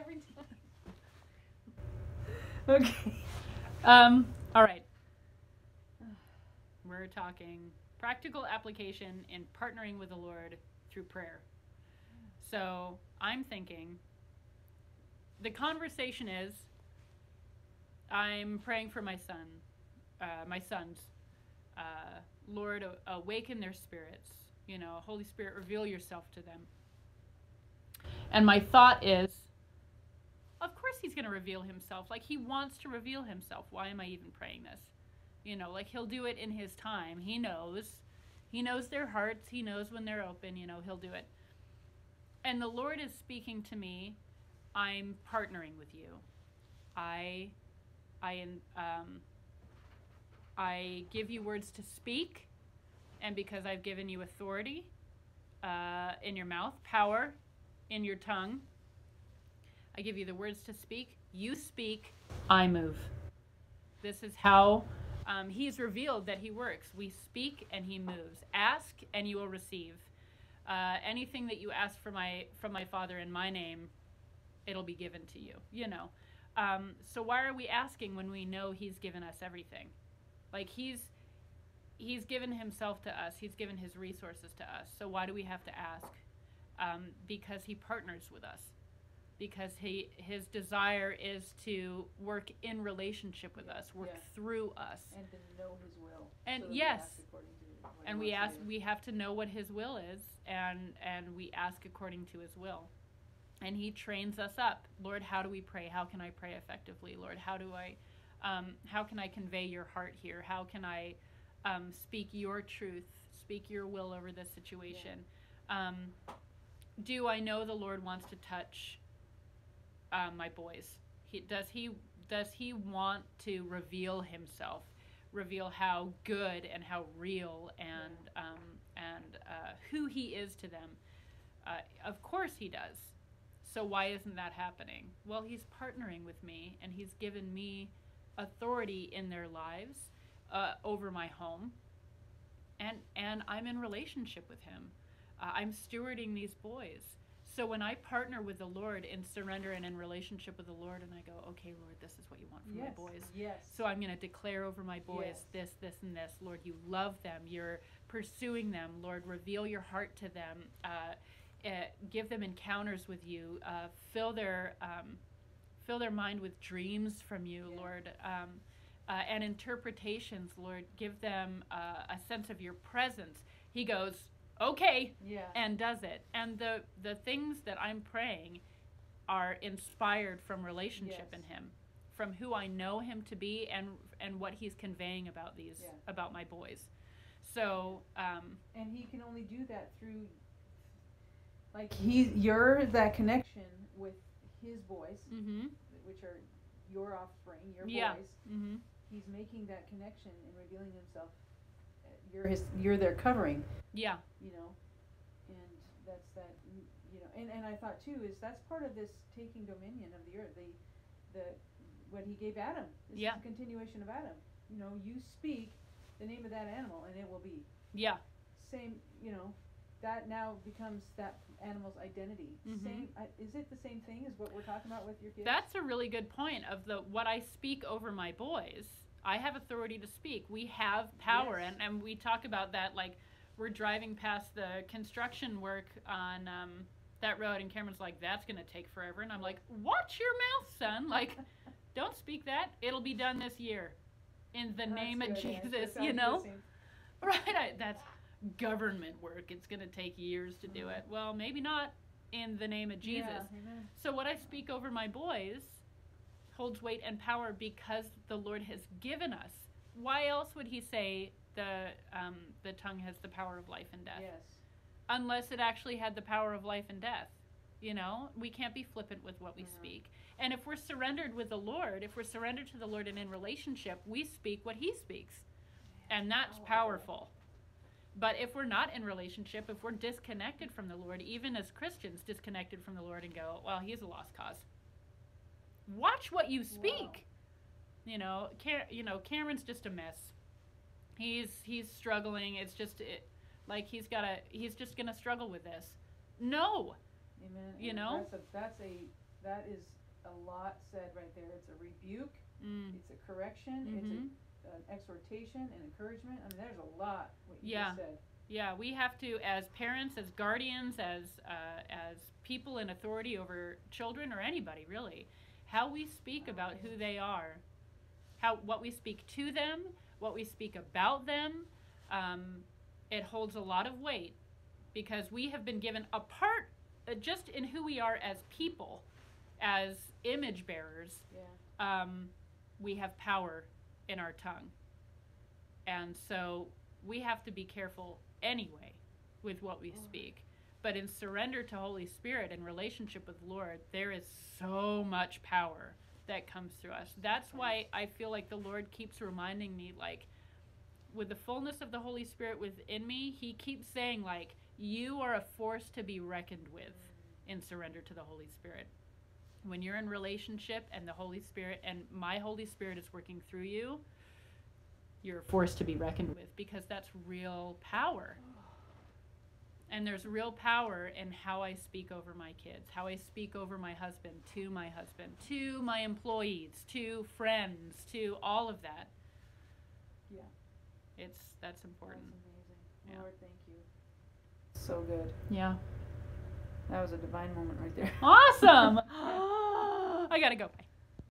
every time. Okay. Um, all right. We're talking practical application in partnering with the Lord through prayer. So I'm thinking the conversation is I'm praying for my son, uh, my sons. Uh, Lord, awaken their spirits. You know, Holy Spirit, reveal yourself to them. And my thought is, course he's going to reveal himself. Like he wants to reveal himself. Why am I even praying this? You know, like he'll do it in his time. He knows. He knows their hearts. He knows when they're open. You know, he'll do it. And the Lord is speaking to me. I'm partnering with you. I, I, um, I give you words to speak, and because I've given you authority uh, in your mouth, power in your tongue, I give you the words to speak. You speak, I move. This is how um, he's revealed that he works. We speak and he moves. Ask and you will receive. Uh, anything that you ask for my from my Father in my name, it'll be given to you. You know. Um, so why are we asking when we know he's given us everything? Like he's he's given himself to us. He's given his resources to us. So why do we have to ask? Um, because he partners with us because he his desire is to work in relationship with us, work Yeah. through us. And to know his will. And so we yes. act according to what he And we ask we have to know what his will is and and we ask according to his will. And he trains us up. Lord, how do we pray? How can I pray effectively? Lord, how do I um, how can I convey your heart here? How can I um, speak your truth, speak your will over this situation? Um, do I know the Lord wants to touch um, my boys? He, does he does he want to reveal himself, reveal how good and how real and um, and uh, who he is to them? Uh, of course he does. So why isn't that happening? Well, he's partnering with me, and he's given me authority in their lives uh, over my home, and and I'm in relationship with him. Uh, I'm stewarding these boys. So when I partner with the Lord in surrender and in relationship with the Lord, and I go, okay, Lord, this is what you want for yes. my boys. Yes. So I'm going to declare over my boys Yes. this, this, and this. Lord, you love them. You're pursuing them. Lord, reveal your heart to them. Uh, uh, give them encounters with you. Uh, fill their um, fill their mind with dreams from you, Yeah. Lord, um, uh, and interpretations. Lord, give them uh, a sense of your presence. He goes, okay, yeah. and does it. And the the things that I'm praying are inspired from relationship Yes. in him, from who I know him to be, and and what he's conveying about these Yeah. about my boys. So um, and he can only do that through like he you're that connection with his boys hmm which are your offspring your Yeah. boys hmm he's making that connection and revealing himself you're his you're their covering. Yeah, you know? And that's that you know and, and i thought too is that's part of this taking dominion of the earth. The the what he gave adam this Yeah. is a continuation of adam. You know you speak the name of that animal and it will be. Yeah, same you know that now becomes that animal's identity. Mhm. same I is it the same thing as what we're talking about with your kids? That's a really good point. Of the what I speak over my boys, I have authority to speak. We have power, Yes. and and we talk about that like we're driving past the construction work on. Um, that road and Cameron's like, that's gonna take forever, and I'm like, watch your mouth, son. Like, don't speak that. It'll be done this year, in the name of. Jesus. You know, right? I, that's government work. It's gonna take years to do it. Well, maybe not in the name of Jesus. yeah. So what I speak over my boys holds weight and power because the Lord has given us. Why else would He say the um, the tongue has the power of life and death? yes Unless it actually had the power of life and death. You know, we can't be flippant with what we Mhm. speak. And if we're surrendered with the Lord, if we're surrendered to the Lord and in relationship, we speak what He speaks. And that's Powerful. powerful. But if we're not in relationship, if we're disconnected from the Lord, even as Christians, disconnected from the Lord and go, well, he's a lost cause. Watch what you speak. You know, Car- you know, Cameron's just a mess. He's he's struggling. It's just it, like he's got to he's just going to struggle with this. No. amen You and know? that's a that's a that is a lot said right there. It's a rebuke, Mm. it's a correction, Mhm. it's a, an exhortation, an encouragement. I mean, there's a lot what you Yeah. said. Yeah, we have to, as parents, as guardians, as uh, as people in authority over children or anybody really, how we speak about who they are, how what we speak to them, what we speak about them, um, it holds a lot of weight because we have been given a part uh, just in who we are as people, as image bearers. Yeah. Um, we have power in our tongue, and so we have to be careful anyway with what we Oh. speak. But in surrender to Holy Spirit and relationship with Lord, there is so much power that comes through us. That's why I feel like the Lord keeps reminding me like with the fullness of the Holy Spirit within me, he keeps saying like you are a force to be reckoned with in surrender to the Holy Spirit. When you're in relationship and the Holy Spirit and my Holy Spirit is working through you, you're a force to be reckoned with because that's real power. And there's real power in how I speak over my kids, how I speak over my husband, to my husband, to my employees, to friends, to all of that. Yeah. It's that's important. That's amazing. Yeah. Lord, thank you. So good. Yeah. That was a divine moment right there. Awesome. I got to go. Bye.